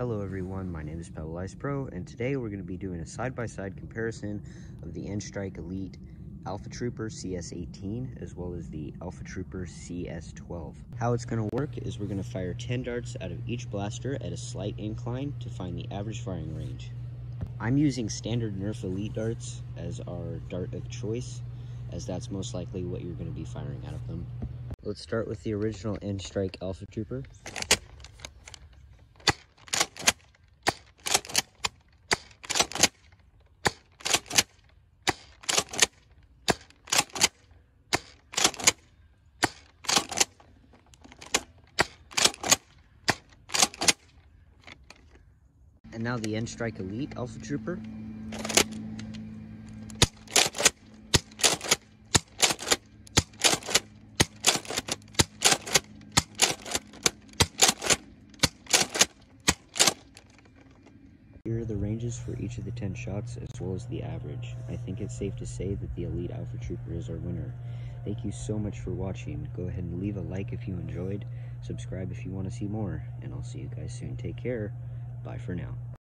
Hello everyone, my name is Pebble Pro, and today we're going to be doing a side-by-side -side comparison of the N-Strike Elite Alpha Trooper CS18 as well as the Alpha Trooper CS12. How it's going to work is we're going to fire 10 darts out of each blaster at a slight incline to find the average firing range. I'm using standard Nerf Elite darts as our dart of choice, as that's most likely what you're going to be firing out of them. Let's start with the original N-Strike Alpha Trooper. And now the N-Strike Elite Alpha Trooper. Here are the ranges for each of the 10 shots as well as the average. I think it's safe to say that the Elite Alpha Trooper is our winner. Thank you so much for watching. Go ahead and leave a like if you enjoyed, subscribe if you want to see more, and I'll see you guys soon. Take care. Bye for now.